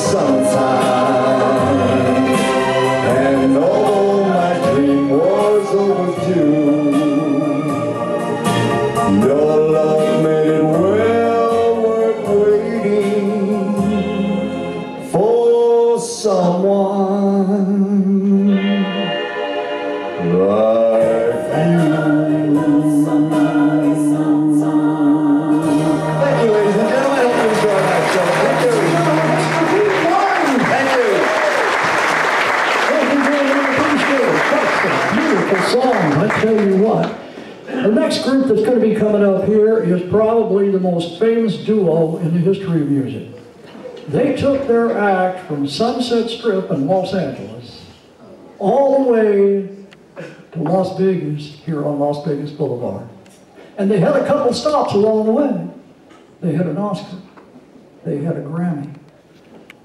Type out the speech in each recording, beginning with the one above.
sometimes. most famous duo in the history of music. They took their act from Sunset Strip in Los Angeles all the way to Las Vegas here on Las Vegas Boulevard. And they had a couple stops along the way. They had an Oscar. They had a Grammy.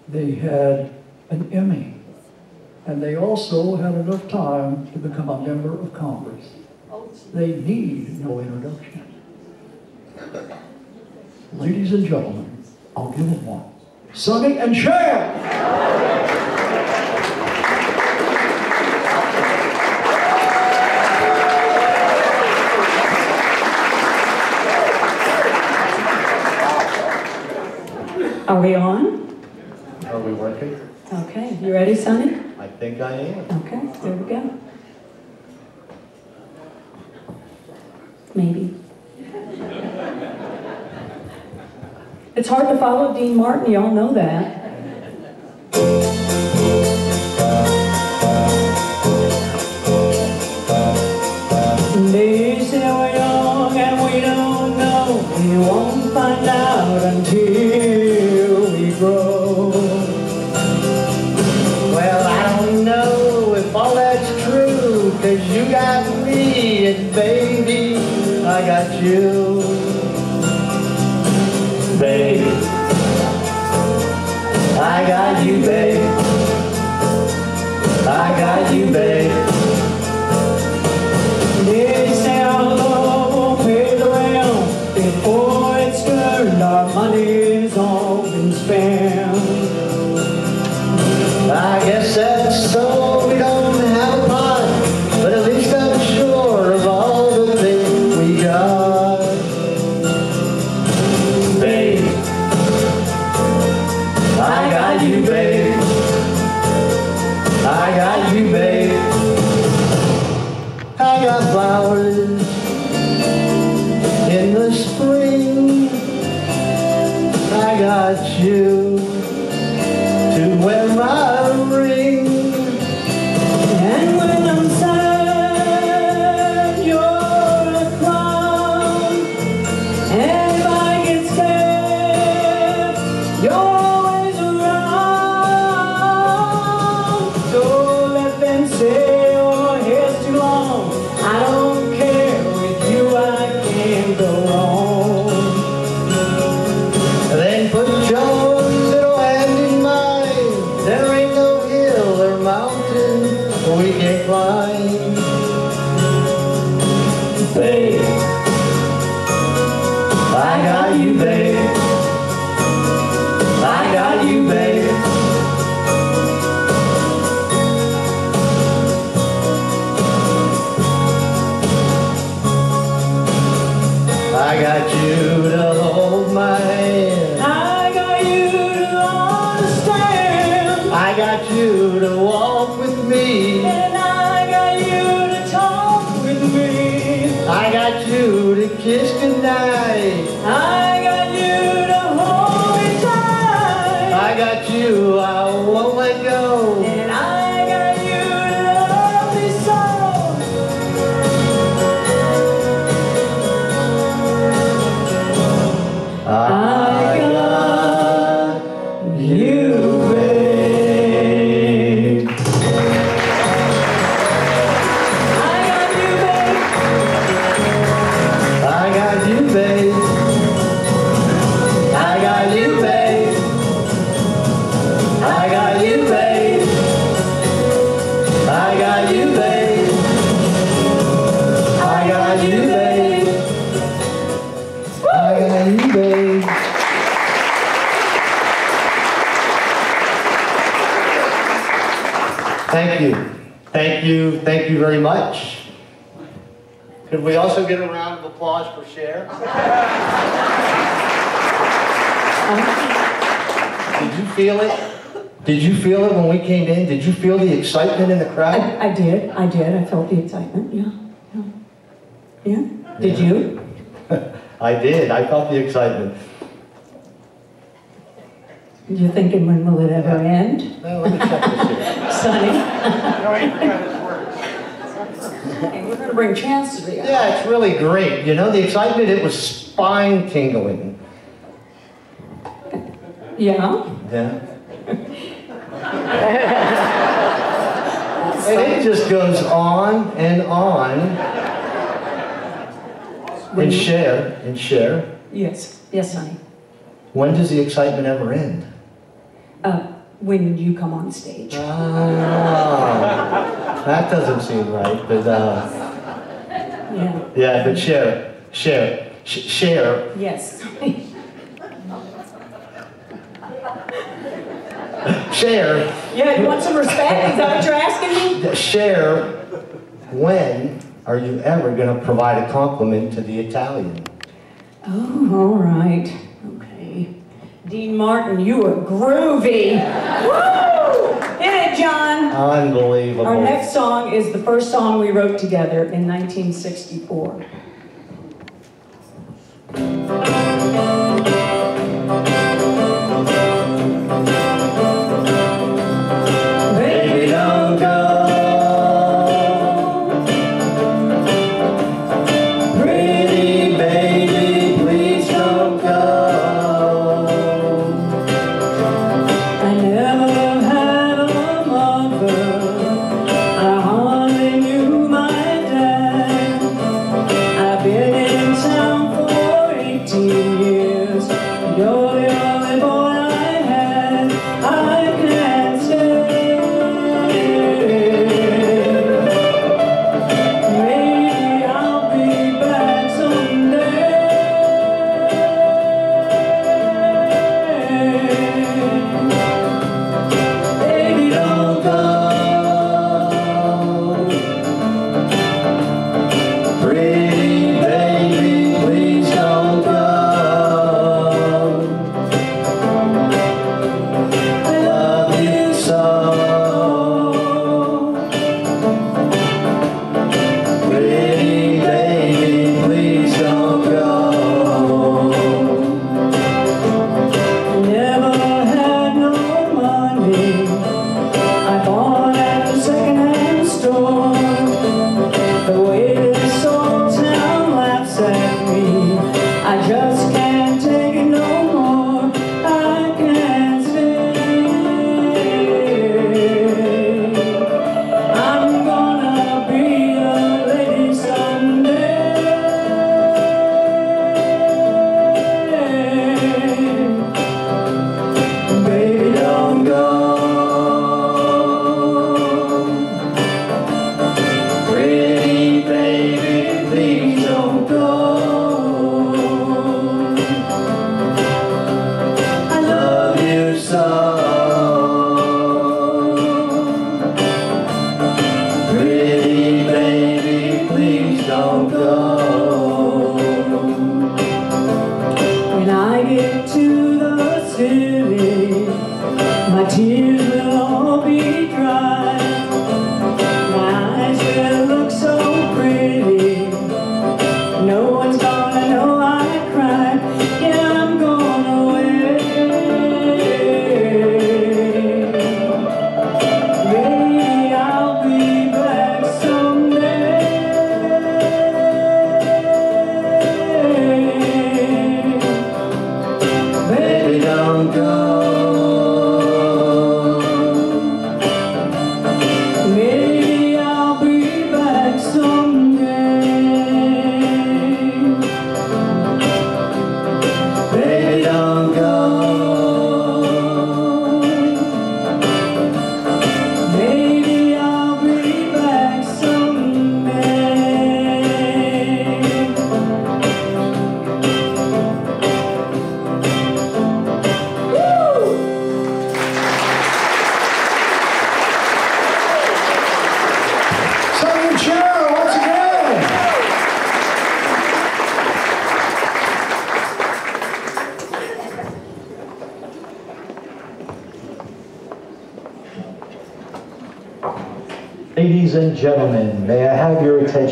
They had an Emmy. And they also had enough time to become a member of Congress. They need no introduction. Ladies and gentlemen, I'll give them one. Sonny and Cher! Are we on? Are we working? Okay. You ready, Sonny? I think I am. Okay, there we go. Maybe. It's hard to follow Dean Martin, y'all know that. They say we're young and we don't know, we won't find out until clouds. Could we also get a round of applause for Cher? Did you feel it? Did you feel it when we came in? Did you feel the excitement in the crowd? I, I did, I did, I felt the excitement, yeah, yeah. Yeah, did you? I did. I felt the excitement. You're thinking, when will it ever end? Well, let me check this here. Sonny? Okay, we're gonna bring Chance to the, Yeah, it's really great. You know, the excitement, it was spine tingling. yeah? Yeah. and it just goes on and on. And Cher, and Cher. Yes, yes, Sonny. When does the excitement ever end? Uh, when you come on stage. Ah, that doesn't seem right, but uh, Yeah, yeah, but Cher, Cher, sh- Cher. yes. Cher, Yeah, you want some respect? Is that what you're asking me? Cher, when are you ever going to provide a compliment to the Italian? Oh, all right, okay. Dean Martin, you are groovy. Woo! Hit it, John. Unbelievable. Our next song is the first song we wrote together in 1964.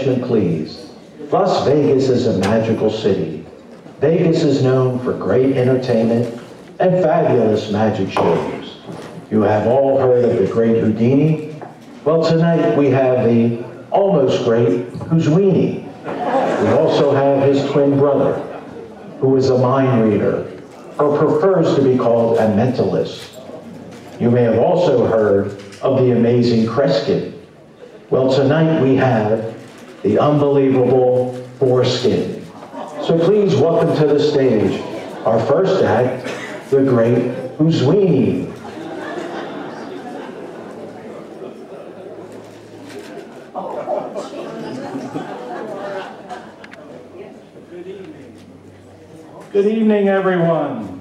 Attention, please? Las Vegas is a magical city. Vegas is known for great entertainment and fabulous magic shows. You have all heard of the great Houdini. Well, tonight we have the almost great Houdini. We also have his twin brother, who is a mind reader, or prefers to be called a mentalist. You may have also heard of the amazing Kreskin. Well, tonight we have the unbelievable Foreskin. So please welcome to the stage our first act, the great Whosweenie. Good evening, everyone.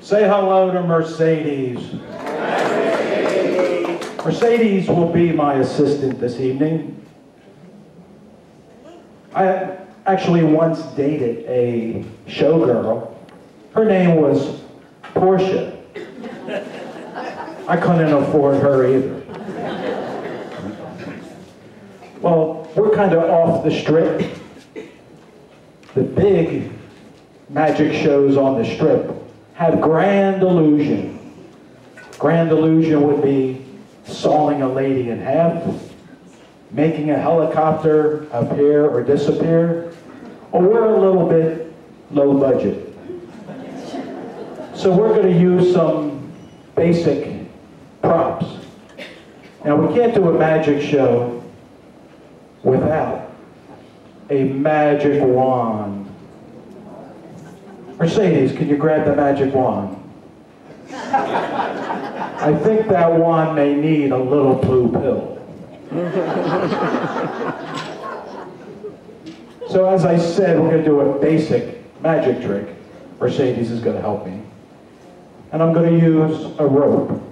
Say hello to Mercedes. Mercedes will be my assistant this evening. I actually once dated a showgirl. Her name was Portia. I couldn't afford her either. Well, we're kind of off the strip. The big magic shows on the strip have grand illusion. Grand illusion would be sawing a lady in half, making a helicopter appear or disappear, or we're a little bit low budget. So we're going to use some basic props. Now we can't do a magic show without a magic wand. Mercedes, can you grab the magic wand? I think that wand may need a little blue pill. so as I said, we're going to do a basic magic trick. Mercedes is going to help me. And I'm going to use a rope.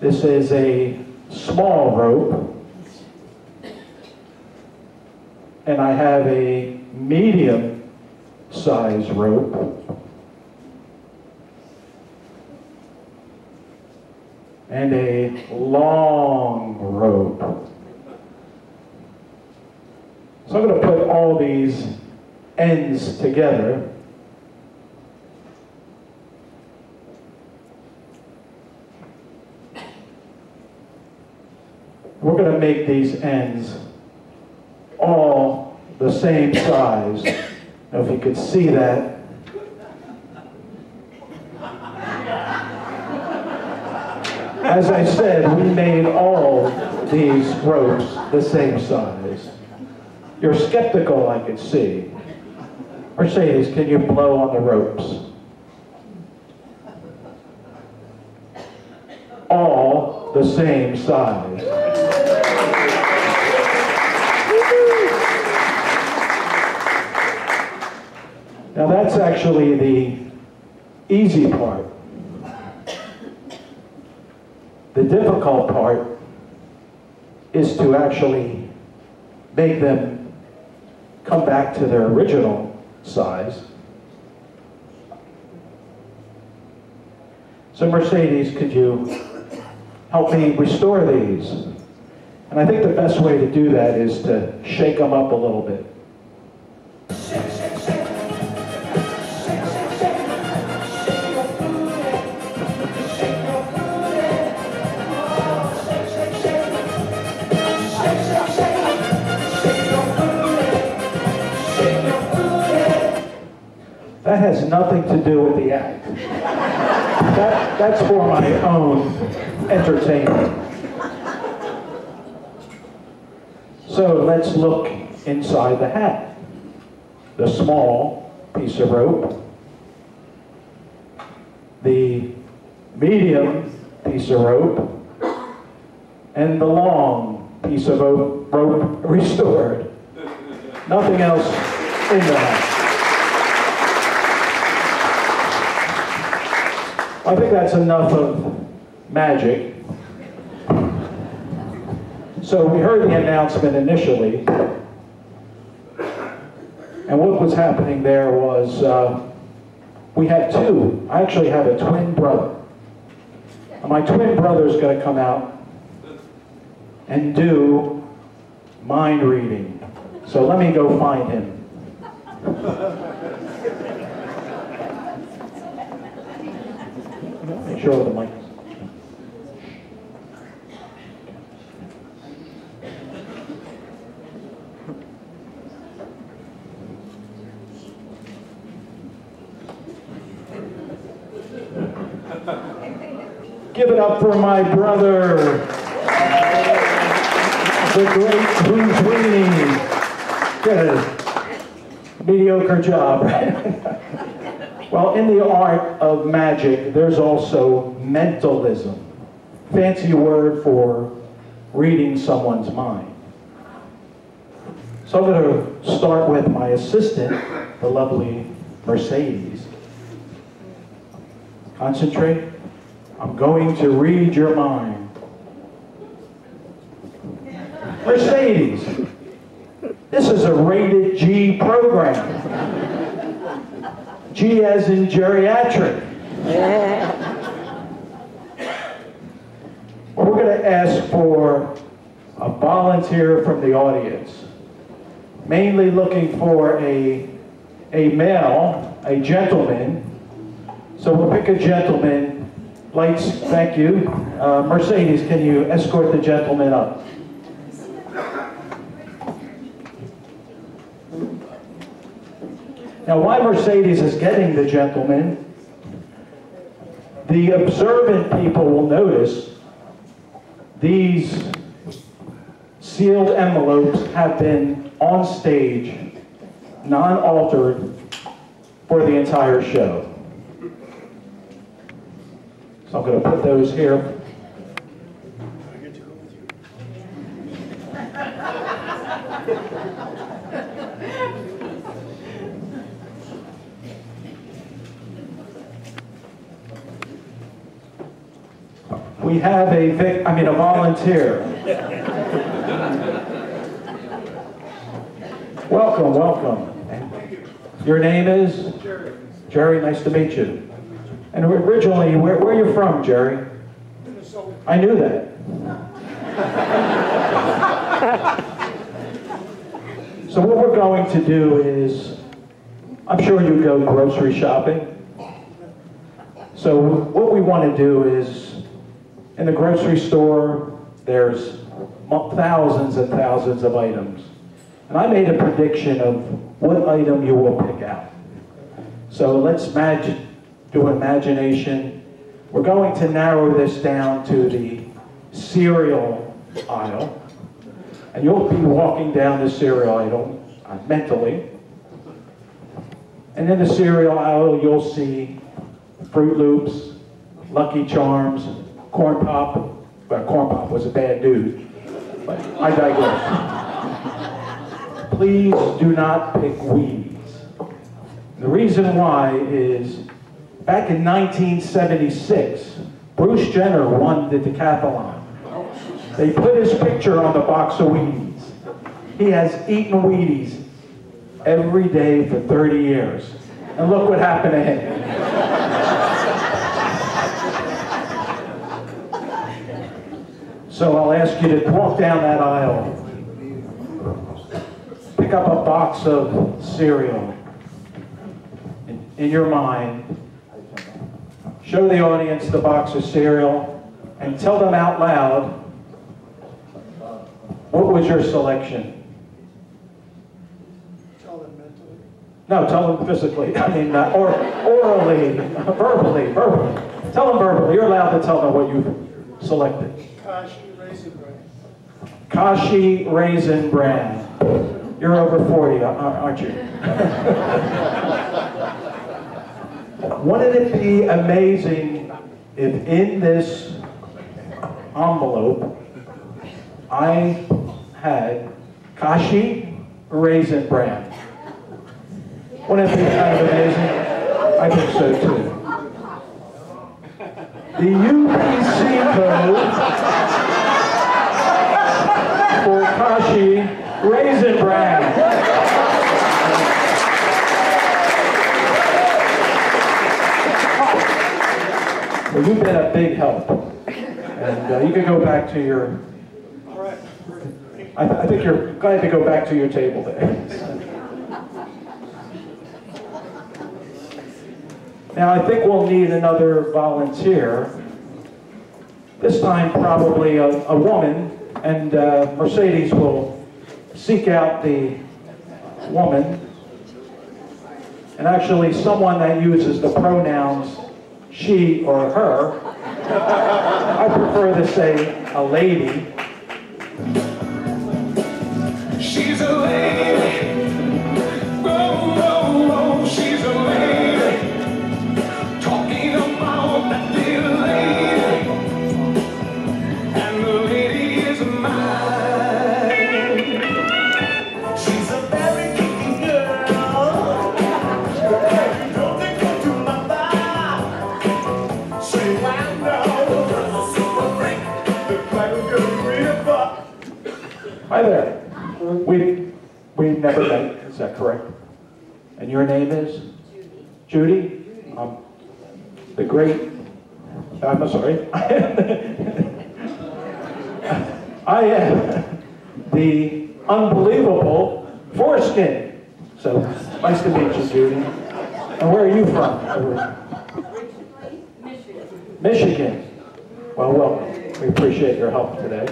This is a small rope. And I have a medium size rope. And a long rope. So I'm going to put all these ends together. We're going to make these ends all the same size. Now, if you could see that. As I said, we made all these ropes the same size. You're skeptical, I can see. Mercedes, can you blow on the ropes? All the same size. Now that's actually the easy part. The difficult part is to actually make them come back to their original size. So Mercedes, could you help me restore these? And I think the best way to do that is to shake them up a little bit. That has nothing to do with the act. That, that's for my own entertainment. So let's look inside the hat. The small piece of rope, the medium piece of rope, and the long piece of rope restored. Nothing else in the hat. I think that's enough of magic. So we heard the announcement initially, and what was happening there was uh, we had two. I actually have a twin brother. And my twin brother is going to come out and do mind reading. So let me go find him. Make sure the mic. Give it up for my brother, the great Bruce. Did a mediocre job? well, in the art of magic, there's also mentalism. Fancy word for reading someone's mind. So I'm going to start with my assistant, the lovely Mercedes. Concentrate. I'm going to read your mind. Mercedes, this is a rated G program. G as in geriatric. We're going to ask for a volunteer from the audience, mainly looking for a, a male, a gentleman. So we'll pick a gentleman Lights, thank you. Uh, Mercedes, can you escort the gentleman up? Now, why Mercedes is getting the gentleman, the observant people will notice these sealed envelopes have been on stage, non-altered, for the entire show. So I'm going to put those here. We have a vic, I mean a volunteer. welcome, welcome. Your name is? Jerry. Jerry, nice to meet you. And originally, where, where are you from, Jerry? Minnesota. I knew that. so what we're going to do is, I'm sure you go grocery shopping. So what we want to do is, in the grocery store, there's thousands and thousands of items. And I made a prediction of what item you will pick out. So let's imagine, do imagination. We're going to narrow this down to the cereal aisle. And you'll be walking down the cereal aisle uh, mentally. And in the cereal aisle, you'll see Froot Loops, Lucky Charms, Corn Pop. Well, Corn Pop was a bad dude, but I digress. Please do not pick weeds. The reason why is Back in 1976, Bruce Jenner won the decathlon. They put his picture on the box of Wheaties. He has eaten Wheaties every day for 30 years. And look what happened to him. So I'll ask you to walk down that aisle. Pick up a box of cereal. In, in your mind, show the audience the box of cereal, and tell them out loud what was your selection? Tell them mentally. No, tell them physically. I mean, uh, or orally, verbally, verbally. Tell them verbally. You're allowed to tell them what you selected. Kashi Raisin Bran. Kashi Raisin Bran. You're over 40, aren't you? Wouldn't it be amazing if in this envelope I had Kashi Raisin Bran? Wouldn't it be kind of amazing? I think so too. The UPC code for Kashi Raisin Bran. Well, you've been a big help. And uh, you can go back to your I, th- I think you're glad to go back to your table there. Now, I think we'll need another volunteer. This time, probably a, a woman, and uh, Mercedes will seek out the woman. And actually, someone that uses the pronouns she or her. I prefer to say a lady. Never met. Is that correct? And your name is Judy. Um, the great. I'm sorry. I am the unbelievable foreskin. So nice to meet you, Judy. And where are you from? Michigan. Michigan. Well, welcome. We appreciate your help today.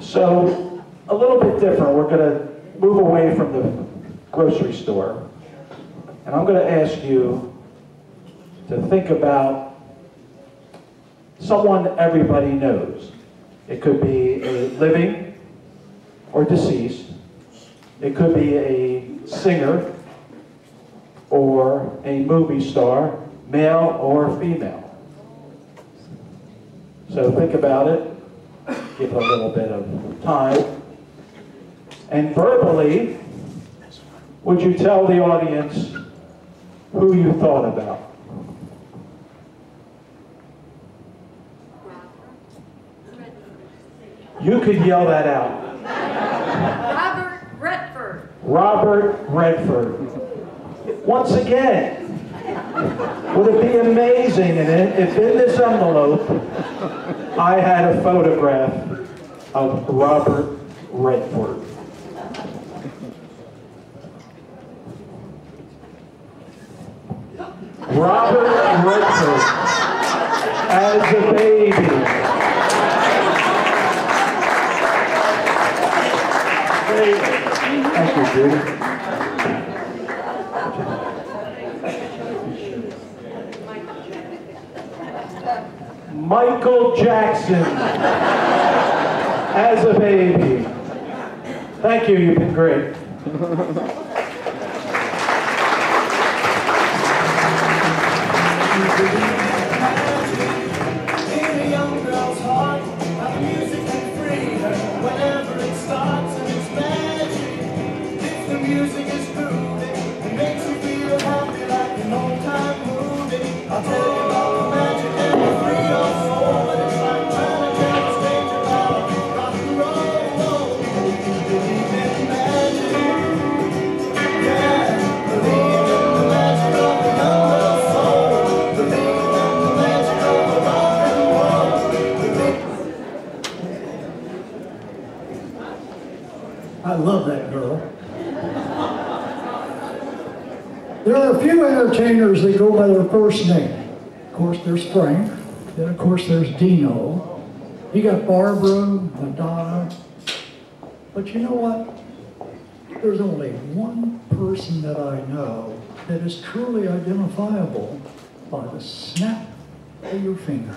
So, a little bit different. We're going to move away from the grocery store. And I'm going to ask you to think about someone everybody knows. It could be a living or deceased. It could be a singer or a movie star, male or female. So think about it give it a little bit of time. And verbally, would you tell the audience who you thought about? You could yell that out. Robert Redford. Robert Redford. Once again, would it be amazing if in this envelope I had a photograph of Robert Redford? Robert Redford as a baby. Thank you, Judy. Michael Jackson as a baby. Thank you, you've been great. First name. Of course, there's Frank. Then, of course, there's Dino. You got Barbara, Madonna. But you know what? There's only one person that I know that is truly identifiable by the snap of your finger.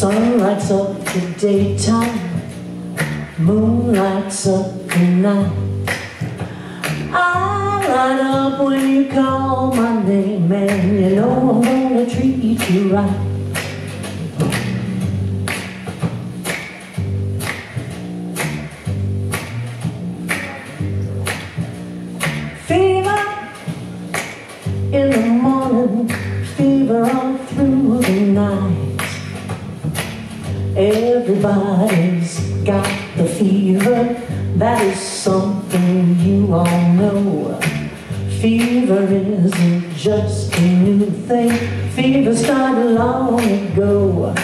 Sun lights up the daytime Moon lights up the night. I light up when you call my name And you know I'm gonna treat you right Everybody's got the fever, that is something you all know. Fever isn't just a new thing, fever started long ago.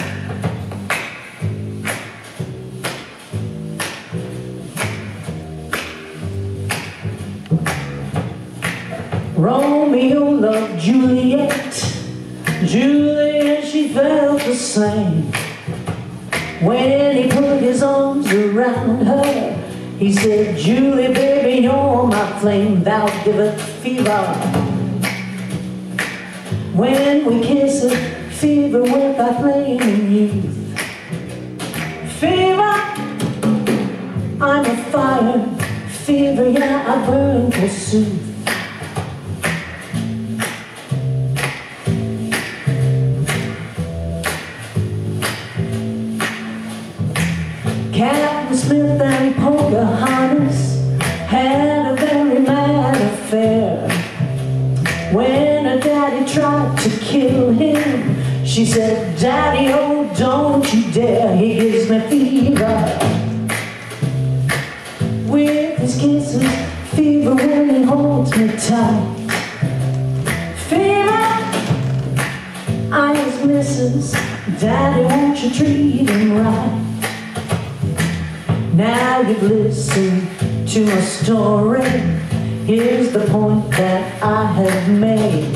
Romeo loved Juliet. Juliet, she felt the same. When he put his arms around her, he said, Julie, baby, you're my flame, thou giveth fever. When we kiss it, fever with our flame youth. Fever, I'm a fire. Fever, yeah, I burn forsooth. She said, Daddy, oh, don't you dare, he gives me fever. With his kisses, fever when he holds me tight. Fever, I his missus, Daddy, won't you treat him right? Now you've listened to my story. Here's the point that I have made.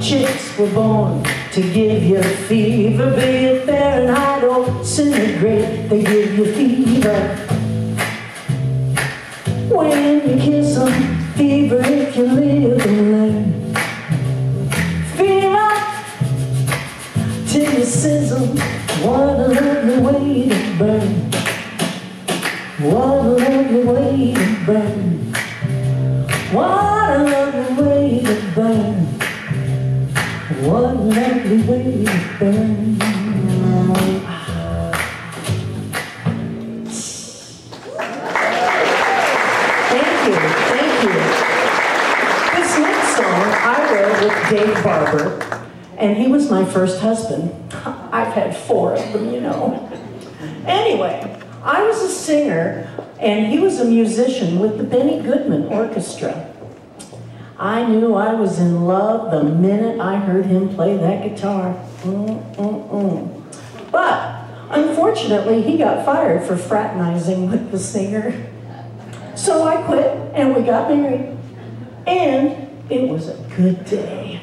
Chicks were born to give you fever, be it Fahrenheit or centigrade, they give you fever. When you kiss them, fever if you live and learn. Fever till you sizzle, what a lovely way to burn. What a lovely way to burn. What a lovely way to burn. What lovely way to burn. Thank you, thank you. This next song I wrote with Dave Barbour, and he was my first husband. I've had four of them, you know. Anyway, I was a singer, and he was a musician with the Benny Goodman Orchestra. I knew I was in love the minute I heard him play that guitar. Mm, mm, mm. But unfortunately, he got fired for fraternizing with the singer. So I quit and we got married. And it was a good day.